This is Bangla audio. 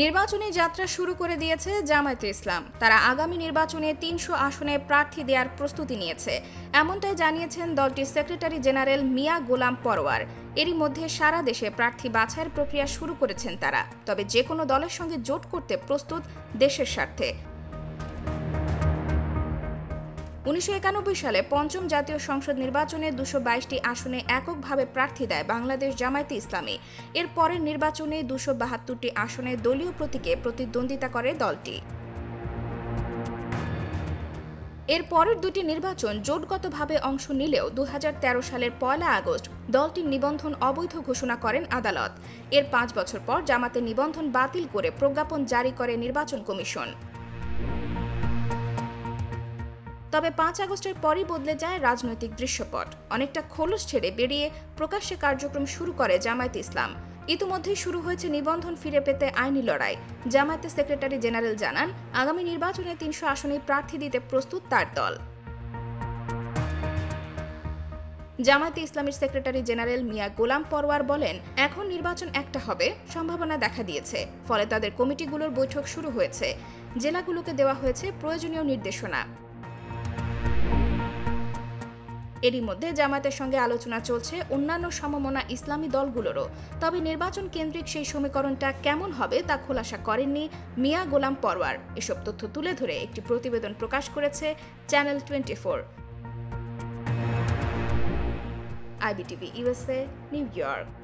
নির্বাচনী যাত্রা শুরু করে দিয়েছে জামায়াতে ইসলাম। তারা আগামী নির্বাচনে তিনশো আসনে প্রার্থী দেওয়ার প্রস্তুতি নিয়েছে। এমনটাই জানিয়েছেন দলটির সেক্রেটারি জেনারেল মিয়া গোলাম পরোয়ার। এরই মধ্যে সারা দেশে প্রার্থী বাছাইয়ের প্রক্রিয়া শুরু করেছেন তারা। তবে যে কোনো দলের সঙ্গে জোট করতে প্রস্তুত দেশের স্বার্থে। উনিশশো একানব্বই সালে পঞ্চম জাতীয় সংসদ নির্বাচনে দুশো বাইশটি আসনে এককভাবে প্রার্থী দেয় বাংলাদেশ জামায়াতে ইসলামী। এর পরের নির্বাচনে দুশো বাহাত্তরটি আসনে দলীয় প্রতীকে প্রতিদ্বন্দ্বিতা করে দলটি। এর পরের দুটি নির্বাচন জোটগতভাবে অংশ নিলেও দু হাজার তেরো সালের পয়লা আগস্ট দলটির নিবন্ধন অবৈধ ঘোষণা করেন আদালত। এর পাঁচ বছর পর জামাতের নিবন্ধন বাতিল করে প্রজ্ঞাপন জারি করে নির্বাচন কমিশন। তবে পাঁচ আগস্টের পরই বদলে যায় রাজনৈতিক দৃশ্যপট। অনেকটা খোলস ছেড়ে বেরিয়ে প্রকাশ্যে কার্যক্রম শুরু করে জামায়াত ইসলাম। ইতিমধ্যেই শুরু হয়েছে নিবন্ধন ফিরে পেতে আইনি লড়াই। জামায়াতের সেক্রেটারি জেনারেল জানান, আগামী নির্বাচনে তিনশো আসনে প্রার্থী দিতে প্রস্তুত তার দল। জামায়াতে ইসলামের সেক্রেটারি জেনারেল মিয়া গোলাম পরওয়ার বলেন, এখন নির্বাচন একটা হবে, সম্ভাবনা দেখা দিয়েছে। ফলে তাদের কমিটিগুলোর বৈঠক শুরু হয়েছে। জেলাগুলোকে দেওয়া হয়েছে প্রয়োজনীয় নির্দেশনা। এরই মধ্যে জামায়াতের সঙ্গে আলোচনা চলছে অন্যান্য সমমনা ইসলামী দলগুলোরও। তবে নির্বাচন কেন্দ্রিক সেই সমীকরণটা কেমন হবে তা খোলাসা করেননি মিয়া গোলাম পরওয়ার এসব তথ্য তুলে ধরে একটি প্রতিবেদন প্রকাশ করেছে channel twenty four IBTV USA New York.